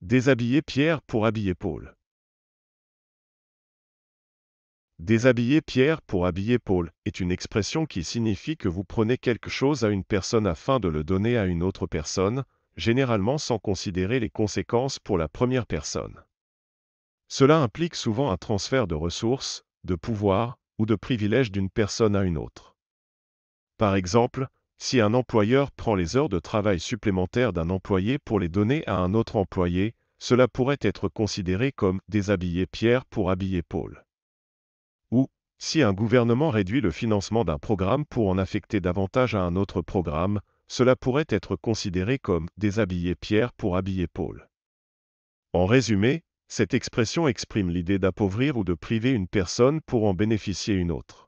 Déshabiller Pierre pour habiller Paul. Déshabiller Pierre pour habiller Paul est une expression qui signifie que vous prenez quelque chose à une personne afin de le donner à une autre personne, généralement sans considérer les conséquences pour la première personne. Cela implique souvent un transfert de ressources, de pouvoir ou de privilèges d'une personne à une autre. Par exemple, si un employeur prend les heures de travail supplémentaires d'un employé pour les donner à un autre employé, cela pourrait être considéré comme déshabiller Pierre pour habiller Paul. Ou, si un gouvernement réduit le financement d'un programme pour en affecter davantage à un autre programme, cela pourrait être considéré comme déshabiller Pierre pour habiller Paul. En résumé, cette expression exprime l'idée d'appauvrir ou de priver une personne pour en bénéficier une autre.